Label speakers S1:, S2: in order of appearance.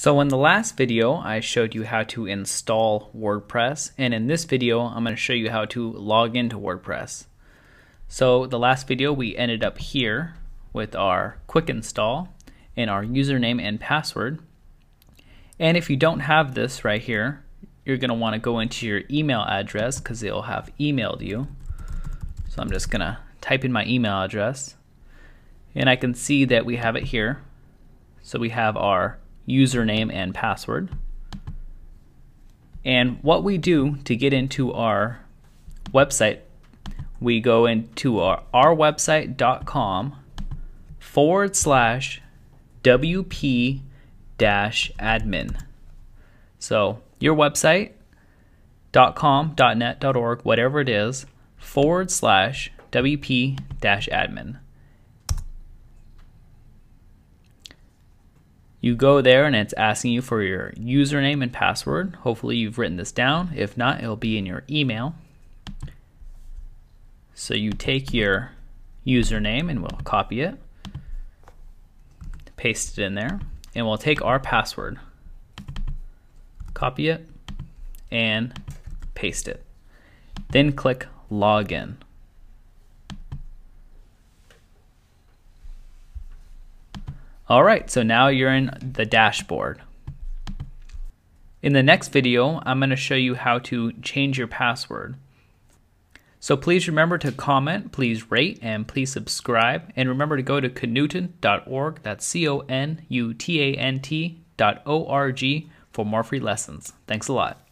S1: So in the last video, I showed you how to install WordPress, and in this video, I'm going to show you how to log into WordPress. So the last video, we ended up here with our quick install and our username and password. And if you don't have this right here, you're going to want to go into your email address because it'll have emailed you. So I'm just going to type in my email address, and I can see that we have it here. So we have our username and password. And what we do to get into our website, we go into our ourwebsite.com forward slash WP dash admin. So your website .com, .net, .org, whatever it is, forward slash WP dash admin. You go there and it's asking you for your username and password. Hopefully you've written this down. If not, it'll be in your email. So you take your username and we'll copy it, paste it in there, and we'll take our password, copy it, and paste it. Then click login. All right, so now you're in the dashboard. In the next video, I'm going to show you how to change your password. So please remember to comment, please rate, and please subscribe. And remember to go to conutant.org, that's C-O-N-U-T-A-N-T dot O-R-G for more free lessons. Thanks a lot.